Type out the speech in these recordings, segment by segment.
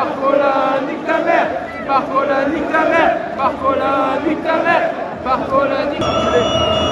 Barcola, nique ta mère Barcola, nique ta mère Barcola, nique ta mère Barcola, nique ta mère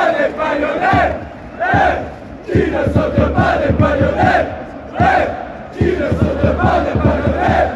pare bayonet! Eh! Cine să te pare bayonet! Eh! Cine să te pare bayonet!